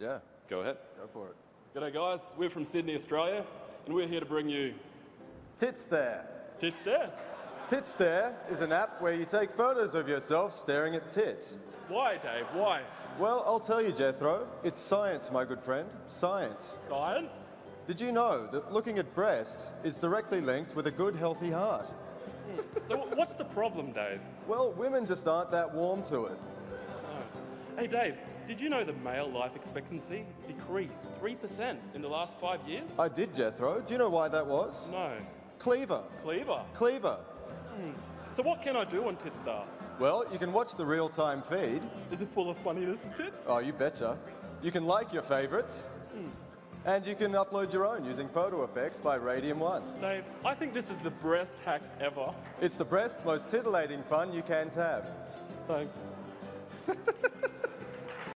Yeah, Go ahead. go for it. G'day guys, we're from Sydney, Australia, and we're here to bring you Tit Stare. Tit Stare. Tit Stare is an app where you take photos of yourself staring at tits. Why, Dave? Why? Well, I'll tell you, Jethro, it's science, my good friend. Science. Science? Did you know that looking at breasts is directly linked with a good, healthy heart? Hmm. So what's the problem, Dave? Well, women just aren't that warm to it. Hey, Dave, did you know the male life expectancy decreased 3% in the last five years? I did, Jethro. Do you know why that was? No. Cleaver. Cleaver. Cleaver. Hmm. So what can I do on Titstare? Well, you can watch the real-time feed. Is it full of funniness and tits? Oh, you betcha. You can like your favorites. Hmm. And you can upload your own using photo effects by Radium One. Dave, I think this is the best hack ever. It's the best, most titillating fun you can have. Thanks.